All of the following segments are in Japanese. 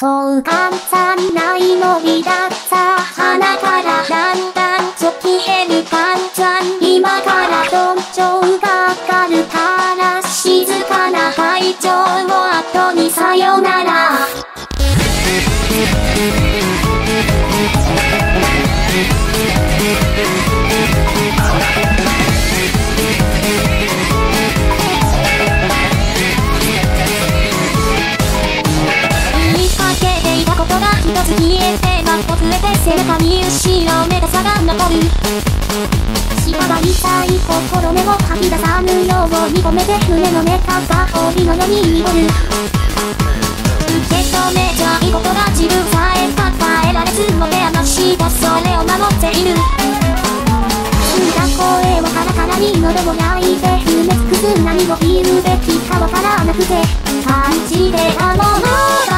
そう簡単ないのにだった。ことが一つ消えて真っぽずれて背中に後ろめたさが残る縛りたい心根を吐き出さぬように込めて胸のネタが帯のように濁る。受け止めちゃいことが自分さえ抱えられずもて余したそれを守っている。澄んだ声をカラカラに喉を焼いて埋め尽くす何を言うべきかわからなくて感じであのまま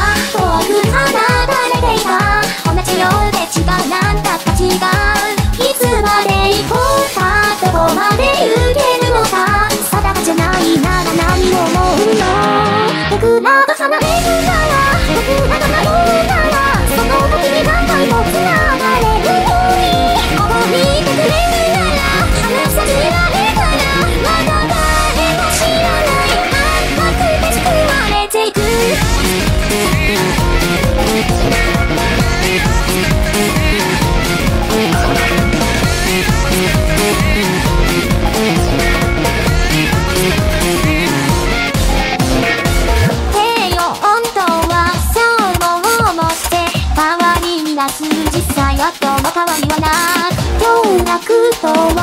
はなく驚愕とは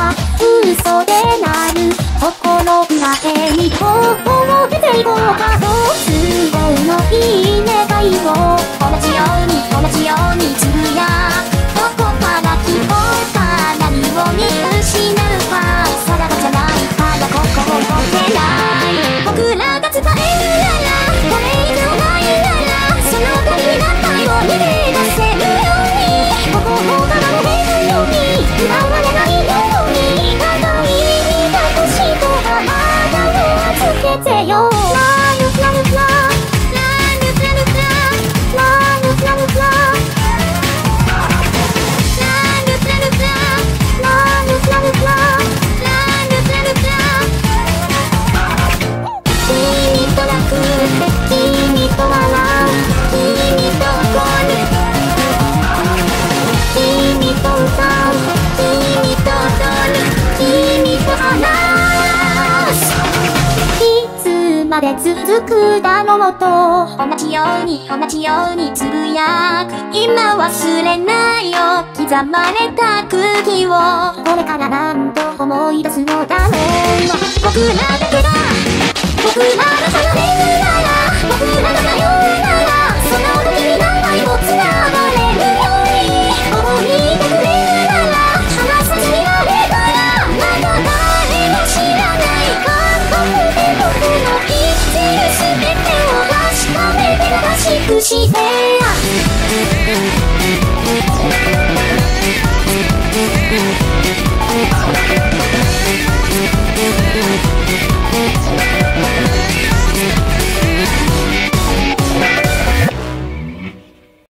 嘘でなる。心がへに方法を出ていこうか。どうする？のいい願いを君と笑う君と怒る君と歌う君と踊る君と話すいつまで続くだろうと同じように同じようにつぶやく今忘れないよ刻まれた空気をこれから何と思い出すのだろう僕らだけが僕ら She's.